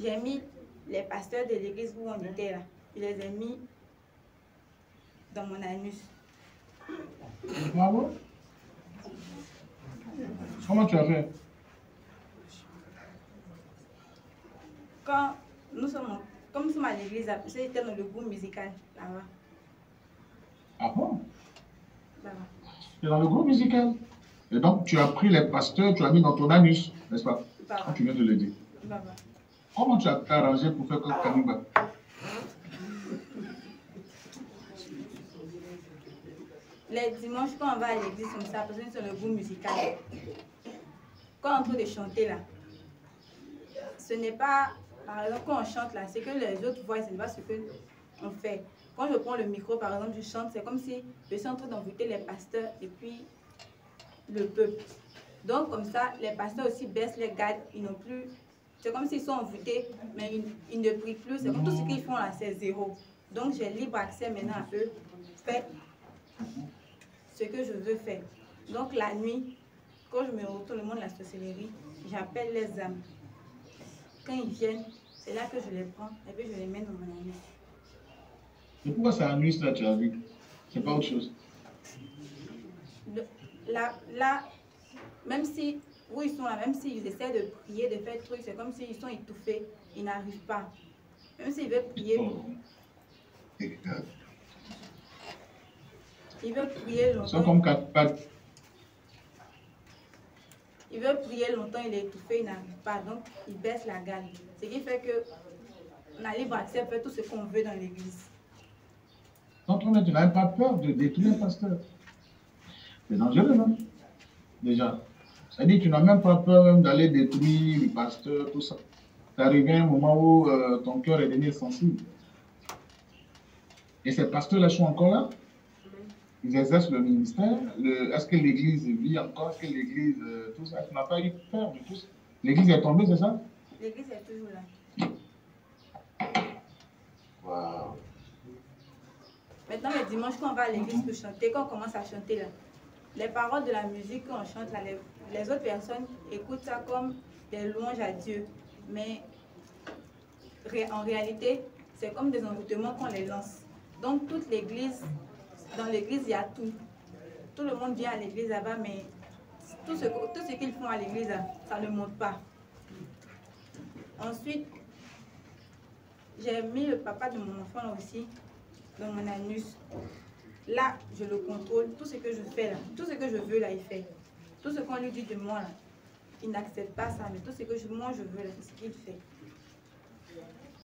j'ai mis les pasteurs de l'église où on était là. Je les ai mis dans mon anus. Bravo. Comment tu as fait? Quand nous sommes, comme nous sommes à l'église, j'étais dans le groupe musical là-bas. Ah bon? Là-bas. Tu es dans le groupe musical. Et donc, tu as pris les pasteurs, tu as mis dans ton anus, n'est-ce pas? Quand tu viens de dire. Là-bas. Comment tu as arrangé pour faire que Kanimba? Les dimanches, quand on va à l'église comme ça, parce que sommes le groupe musical, quand on train de chanter là, ce n'est pas, par exemple, quand on chante là, c'est que les autres voient, ce n'est pas ce que on fait. Quand je prends le micro, par exemple, je chante, c'est comme si je suis en train d'envoûter les pasteurs et puis le peuple. Donc, comme ça, les pasteurs aussi baissent les gardes, ils n'ont plus. C'est comme s'ils sont envoûtés, mais ils, ils ne prient plus. C'est comme tout ce qu'ils font là, c'est zéro. Donc, j'ai libre accès maintenant à eux. Faites ce que je veux faire. Donc la nuit, quand je me retourne le monde de la sorcellerie, j'appelle les âmes. Quand ils viennent, c'est là que je les prends et puis je les mets dans mon anus. Et pourquoi c'est un nuit là, tu as vu C'est pas autre chose. Le- Là, là, même si, où ils sont là, même s'ils essaient de prier, de faire des trucs, c'est comme s'ils sont étouffés, ils n'arrivent pas. Même s'ils veulent prier, ils veulent prier Ils sont longtemps, comme quatre pattes. ils veulent prier longtemps, il est étouffé, il n'arrive pas. Donc, ils baissent la garde. Ce qui fait que on a libre accès à faire tout ce qu'on veut dans l'église. Donc, on a- tu n'as même pas peur de détruire un pasteur. C'est dangereux, non? Déjà. Ça dit, tu n'as même pas peur même d'aller détruire le pasteur, tout ça. C'est arrivé un moment où euh, ton cœur est devenu sensible. Et ces pasteurs-là sont encore là Ils exercent le ministère le- Est-ce que l'Église vit encore Est-ce que l'Église, euh, tout ça? Tu n'as pas eu peur de tout ça? L'Église est tombée, c'est ça? L'église est toujours là. Waouh Maintenant, le dimanche, quand on va à l'église pour chanter, quand on commence à chanter là, les paroles de la musique qu'on chante les, autres personnes écoutent ça comme des louanges à Dieu. Mais en réalité, c'est comme des envoûtements qu'on les lance. Donc, toute l'église, dans l'église, il y a tout. Tout le monde vient à l'église là-bas, mais tout ce, tout ce qu'ils font à l'église, ça ne monte pas. Ensuite, j'ai mis le papa de mon enfant aussi dans mon anus. Là, je le contrôle. Tout ce que je fais là, tout ce que je veux là, il fait. Tout ce qu'on lui dit de moi là, il n'accepte pas ça. Mais tout ce que moi je veux là, c'est ce qu'il fait.